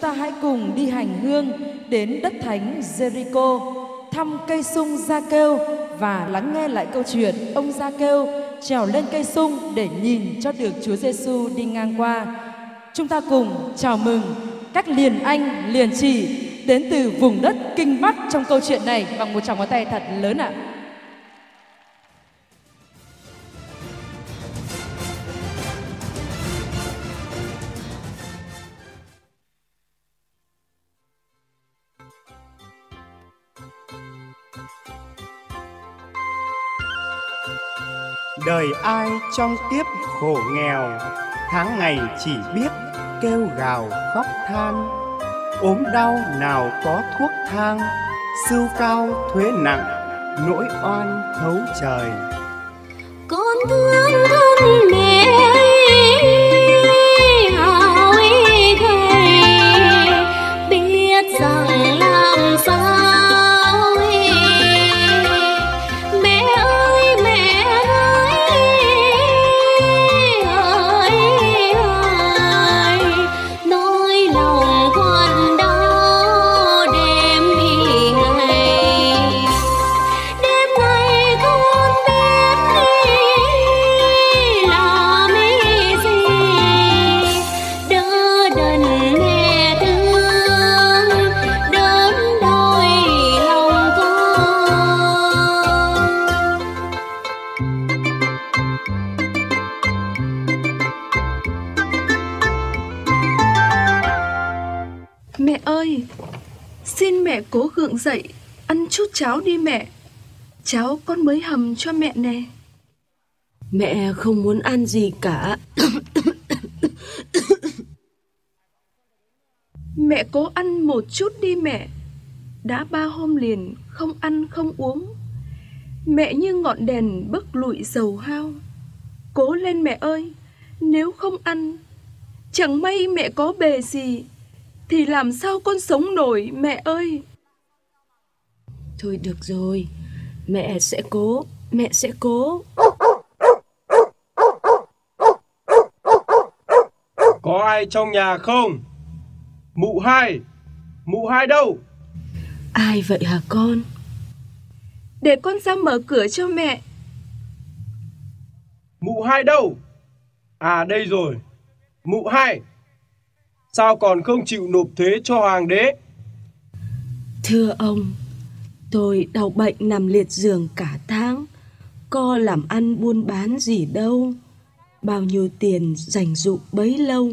chúng ta hãy cùng đi hành hương đến đất thánh Jericho, thăm cây sung Gia Kêu và lắng nghe lại câu chuyện ông Gia Kêu trèo lên cây sung để nhìn cho được Chúa Giêsu đi ngang qua. Chúng ta cùng chào mừng các liền anh, liền chị đến từ vùng đất Kinh Bắc trong câu chuyện này bằng một tràng ngón tay thật lớn ạ. À. đời ai trong kiếp khổ nghèo, tháng ngày chỉ biết kêu gào khóc than. Ốm đau nào có thuốc thang, sưu cao thuế nặng, nỗi oan thấu trời. Con thương dậy Ăn chút cháo đi mẹ. Cháo con mới hầm cho mẹ nè. Mẹ không muốn ăn gì cả. Mẹ cố ăn một chút đi mẹ. Đã ba hôm liền không ăn không uống. Mẹ như ngọn đèn bức lụi dầu hao. Cố lên mẹ ơi Nếu không ăn Chẳng may mẹ có bề gì Thì làm sao con sống nổi mẹ ơi Thôi được rồi, mẹ sẽ cố, mẹ sẽ cố. Có ai trong nhà không? Mụ hai, mụ hai đâu? Ai vậy hả con? Để con ra mở cửa cho mẹ. Mụ hai đâu? À đây rồi. Mụ hai. Sao còn không chịu nộp thuế cho hoàng đế? Thưa ông, Tôi đau bệnh nằm liệt giường cả tháng, co làm ăn buôn bán gì đâu. Bao nhiêu tiền dành dụ bấy lâu,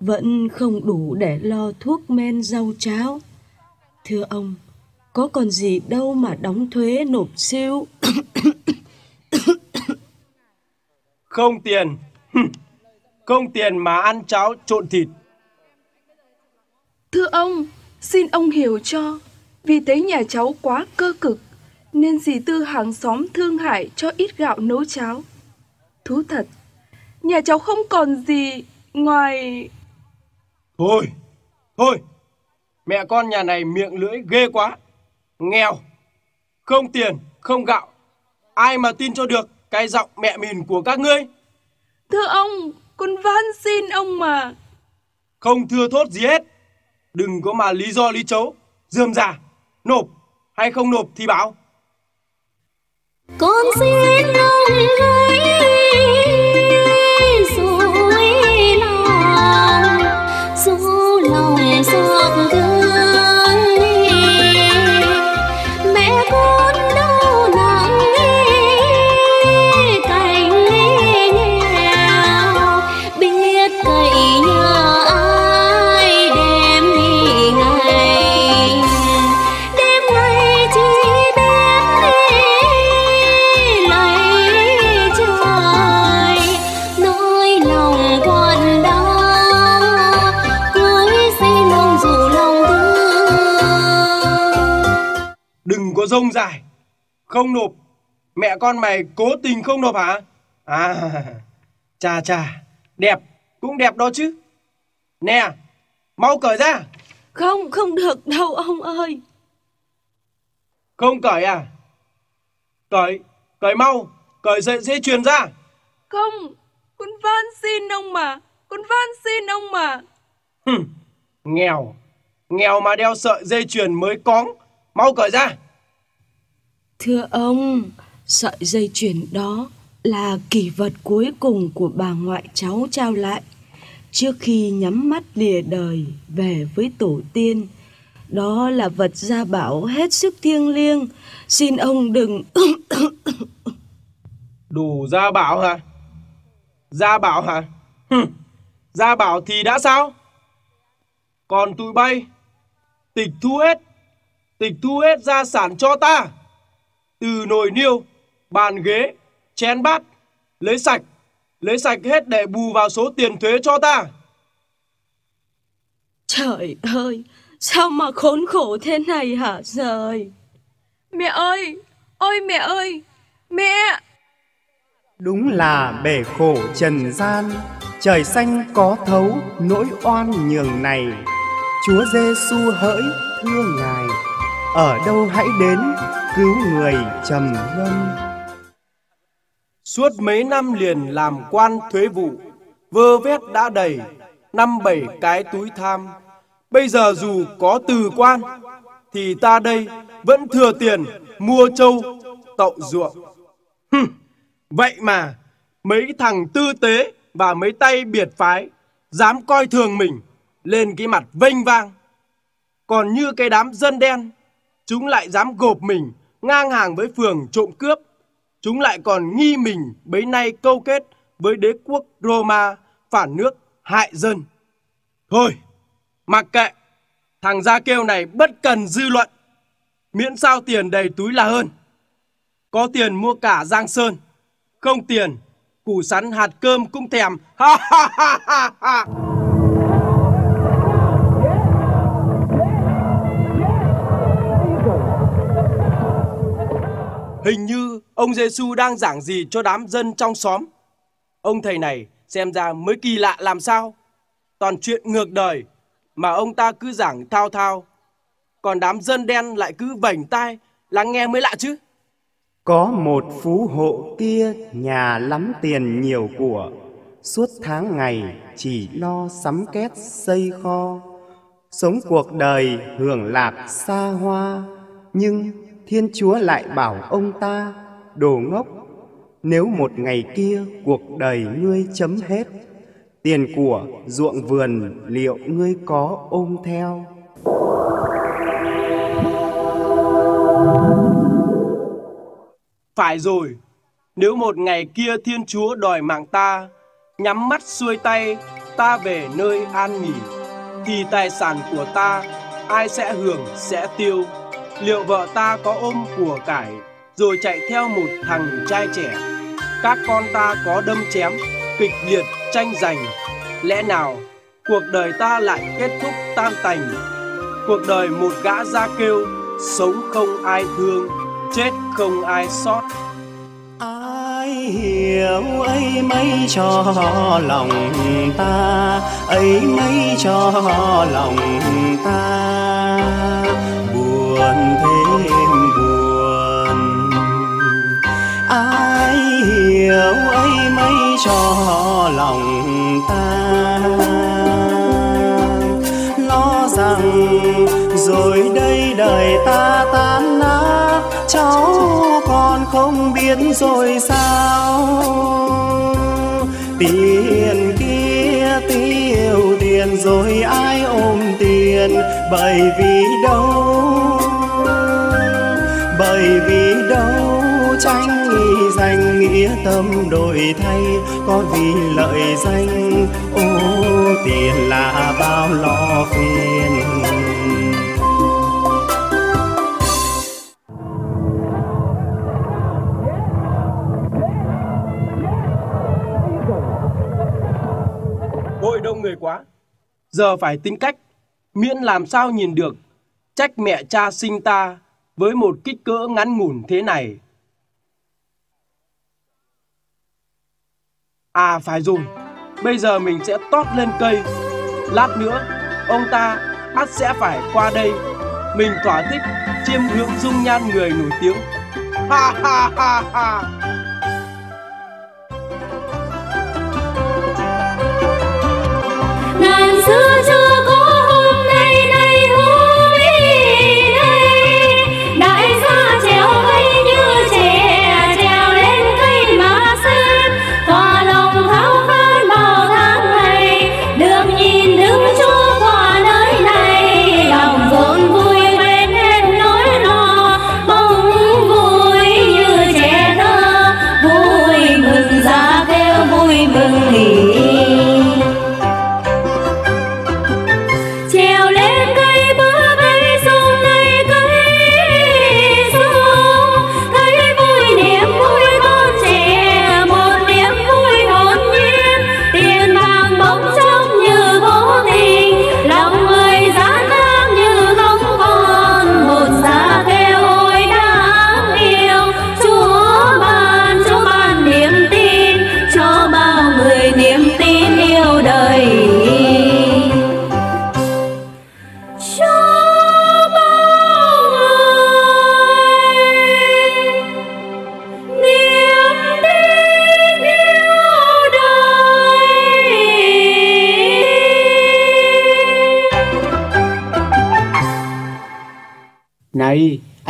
vẫn không đủ để lo thuốc men rau cháo. Thưa ông, có còn gì đâu mà đóng thuế nộp siêu. không tiền, không tiền mà ăn cháo trộn thịt. Thưa ông, xin ông hiểu cho, vì thấy nhà cháu quá cơ cực, nên dì Tư hàng xóm thương hại cho ít gạo nấu cháo. Thú thật, nhà cháu không còn gì ngoài... Thôi, thôi, mẹ con nhà này miệng lưỡi ghê quá. Nghèo, không tiền, không gạo. Ai mà tin cho được cái giọng mẹ mình của các ngươi? Thưa ông, con van xin ông mà. Không thưa thốt gì hết. Đừng có mà lý do lý chấu, dườm già nộp hay không nộp thì báo. Con xin ông hãy rông dài. Không nộp. Mẹ con mày cố tình không nộp hả? À chà chà. Đẹp. Cũng đẹp đó chứ. Nè mau cởi ra. Không không được đâu ông ơi. Không cởi à? Cởi cởi mau. Cởi sợi dây chuyền ra. Không con van xin ông mà. Con van xin ông mà. Hừm, Nghèo, nghèo mà đeo sợi dây chuyền mới cóng, mau cởi ra. Thưa ông, sợi dây chuyền đó là kỷ vật cuối cùng của bà ngoại cháu trao lại trước khi nhắm mắt lìa đời về với tổ tiên. Đó là vật gia bảo hết sức thiêng liêng. Xin ông đừng... Đủ gia bảo hả? Gia bảo hả? Gia bảo thì đã sao? Còn tụi bay, tịch thu hết, tịch thu hết gia sản cho ta. Từ nồi niêu, bàn ghế, chén bát, lấy sạch, lấy sạch hết để bù vào số tiền thuế cho ta. Trời ơi, sao mà khốn khổ thế này hả trời? Mẹ ơi, ôi mẹ ơi, mẹ! Đúng là bể khổ trần gian, trời xanh có thấu nỗi oan nhường này. Chúa Giêsu hỡi thưa Ngài, ở đâu hãy đến cứu người trầm luân. Suốt mấy năm liền làm quan thuế vụ, vơ vét đã đầy, năm bảy cái túi tham. Bây giờ dù có từ quan, thì ta đây vẫn thừa tiền mua trâu, tậu ruộng. Hừm, vậy mà mấy thằng tư tế và mấy tay biệt phái dám coi thường mình lên cái mặt vênh vang. Còn như cái đám dân đen, chúng lại dám gộp mình ngang hàng với phường trộm cướp. Chúng lại còn nghi mình bấy nay câu kết với đế quốc Roma phản nước hại dân. Thôi, mặc kệ, thằng Gia Kêu này bất cần dư luận. Miễn sao tiền đầy túi là hơn. Có tiền mua cả Giang Sơn, không tiền, củ sắn hạt cơm cũng thèm. Ha ha ha ha ha. Hình như ông Giêsu đang giảng gì cho đám dân trong xóm. Ông thầy này xem ra mới kỳ lạ làm sao. Toàn chuyện ngược đời mà ông ta cứ giảng thao thao. Còn đám dân đen lại cứ vảnh tai lắng nghe mới lạ chứ. Có một phú hộ kia nhà lắm tiền nhiều của, suốt tháng ngày chỉ lo sắm két xây kho, sống cuộc đời hưởng lạc xa hoa, nhưng Thiên Chúa lại bảo ông ta, đồ ngốc, nếu một ngày kia cuộc đời ngươi chấm hết, tiền của ruộng vườn liệu ngươi có ôm theo? Phải rồi, nếu một ngày kia Thiên Chúa đòi mạng ta, nhắm mắt xuôi tay, ta về nơi an nghỉ, thì tài sản của ta ai sẽ hưởng sẽ tiêu. Liệu vợ ta có ôm của cải, rồi chạy theo một thằng trai trẻ? Các con ta có đâm chém, kịch liệt tranh giành. Lẽ nào cuộc đời ta lại kết thúc tan tành? Cuộc đời một gã ra kêu, sống không ai thương, chết không ai sót. Ai hiểu ấy mấy cho lòng ta ấy mấy cho lòng ta buồn buồn thêm buồn. Ai hiểu ấy mấy cho lòng ta. Lo rằng rồi đây đời ta tan nát, cháu con không biết rồi sao. Tiền kia tiêu tiền rồi ai ôm tiền, bởi vì đâu bởi vì đâu tranh nghĩ danh nghĩa tâm đổi thay có vì lợi danh ô tiền là bao lo phiền Hội đông người quá. Giờ phải tính cách, miễn làm sao nhìn được trách mẹ cha sinh ta với một kích cỡ ngắn ngủn thế này. À phải rồi, bây giờ mình sẽ tót lên cây. Lát nữa, ông ta ắt sẽ phải qua đây. Mình thỏa thích chiêm ngưỡng dung nhan người nổi tiếng. Ha ha ha ha!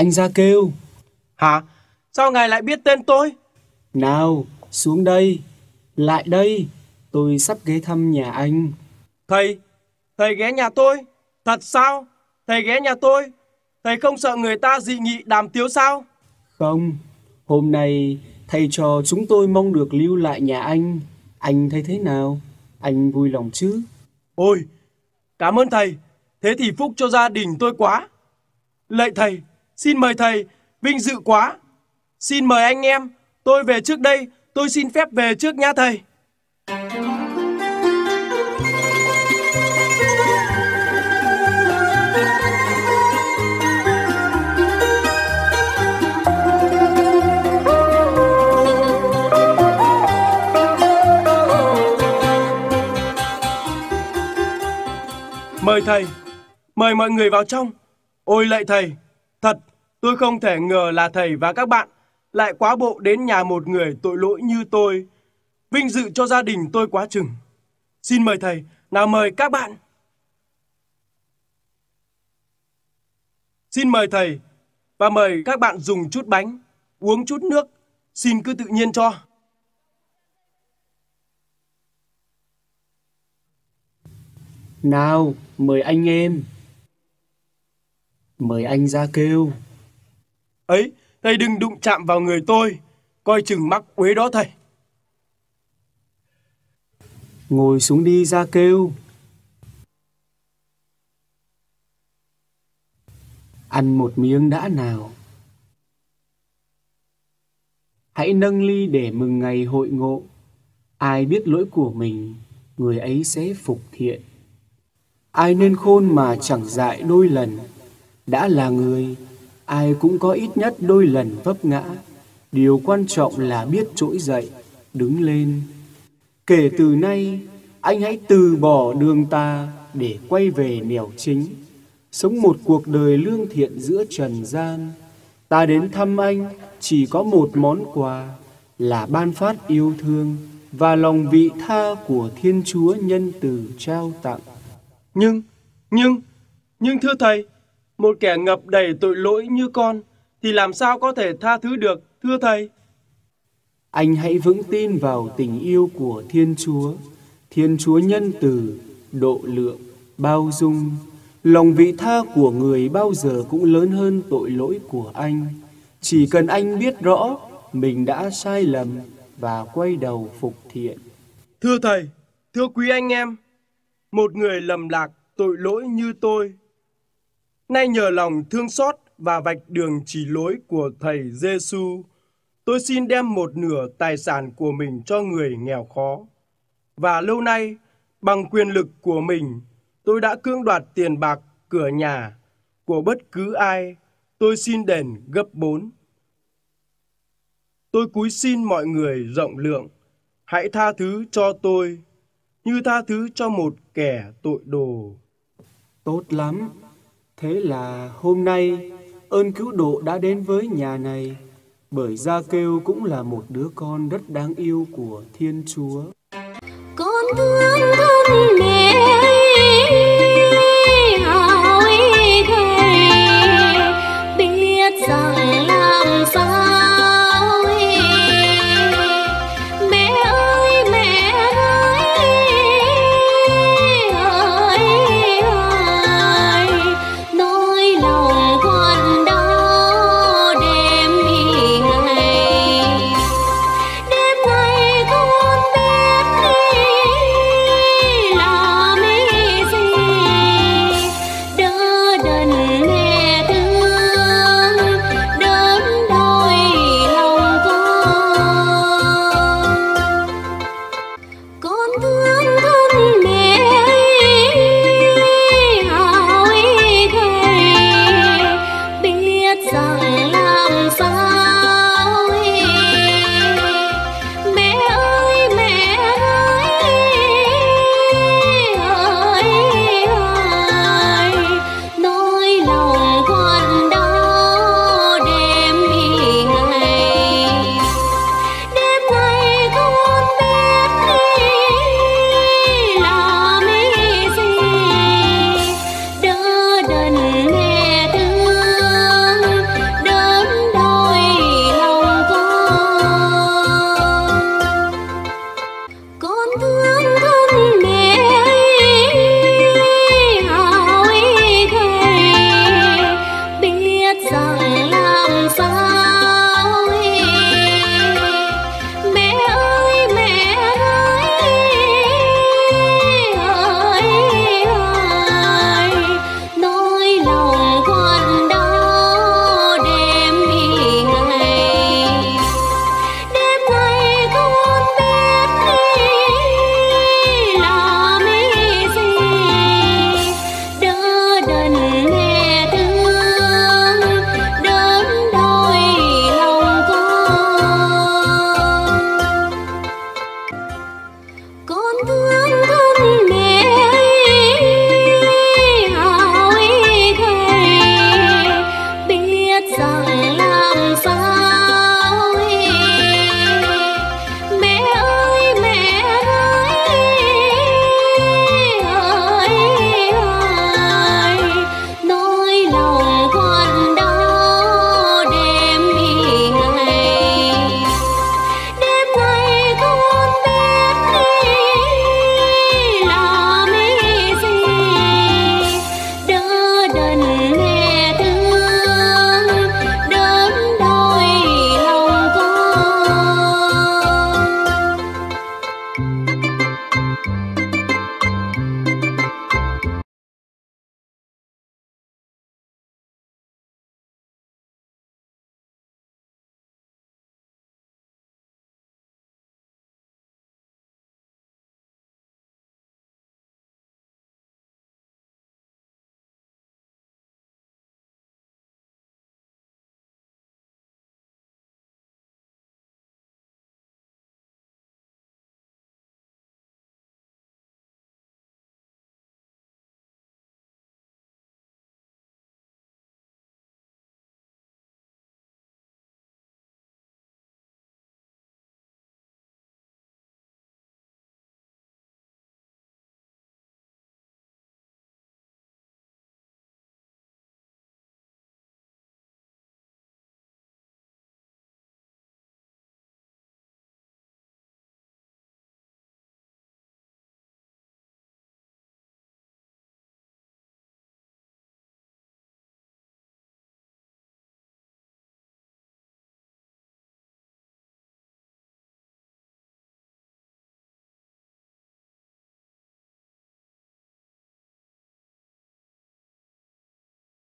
Anh ra kêu. Hả? Sao ngài lại biết tên tôi? Nào, xuống đây. Lại đây. Tôi sắp ghé thăm nhà anh. Thầy, thầy ghé nhà tôi. Thật sao? Thầy ghé nhà tôi. Thầy không sợ người ta dị nghị đàm tiếu sao? Không, hôm nay thầy trò chúng tôi mong được lưu lại nhà anh. Anh thấy thế nào? Anh vui lòng chứ? Ôi, cảm ơn thầy. Thế thì phúc cho gia đình tôi quá. Lạy thầy, xin mời thầy, vinh dự quá. Xin mời anh em, tôi về trước đây, tôi xin phép về trước nha thầy. Mời thầy, mời mọi người vào trong. Ôi lạy thầy, thật, tôi không thể ngờ là thầy và các bạn lại quá bộ đến nhà một người tội lỗi như tôi. Vinh dự cho gia đình tôi quá chừng. Xin mời thầy, nào mời các bạn. Xin mời thầy và mời các bạn dùng chút bánh, uống chút nước, xin cứ tự nhiên cho. Nào, mời anh em. Mời anh ra kêu. Ấy, thầy đừng đụng chạm vào người tôi, coi chừng mắc uế đó thầy. Ngồi xuống đi ra kêu. Ăn một miếng đã nào. Hãy nâng ly để mừng ngày hội ngộ. Ai biết lỗi của mình, người ấy sẽ phục thiện. Ai nên khôn mà chẳng dại đôi lần, đã là người, ai cũng có ít nhất đôi lần vấp ngã. Điều quan trọng là biết trỗi dậy, đứng lên. Kể từ nay, anh hãy từ bỏ đường ta để quay về nẻo chính. Sống một cuộc đời lương thiện giữa trần gian. Ta đến thăm anh chỉ có một món quà là ban phát yêu thương và lòng vị tha của Thiên Chúa nhân từ trao tặng. Nhưng, nhưng, nhưng thưa thầy, một kẻ ngập đầy tội lỗi như con thì làm sao có thể tha thứ được, thưa thầy? Anh hãy vững tin vào tình yêu của Thiên Chúa. Thiên Chúa nhân từ, độ lượng, bao dung. Lòng vị tha của người bao giờ cũng lớn hơn tội lỗi của anh. Chỉ cần anh biết rõ mình đã sai lầm và quay đầu phục thiện. Thưa thầy, thưa quý anh em, một người lầm lạc tội lỗi như tôi. Nay nhờ lòng thương xót và vạch đường chỉ lối của thầy Giêsu, tôi xin đem một nửa tài sản của mình cho người nghèo khó. Và lâu nay, bằng quyền lực của mình, tôi đã cưỡng đoạt tiền bạc, cửa nhà của bất cứ ai, tôi xin đền gấp bốn. Tôi cúi xin mọi người rộng lượng, hãy tha thứ cho tôi như tha thứ cho một kẻ tội đồ. Tốt lắm. Thế là hôm nay, ơn cứu độ đã đến với nhà này, bởi Gia Kêu cũng là một đứa con rất đáng yêu của Thiên Chúa. Con thương thân mẹ biết rằng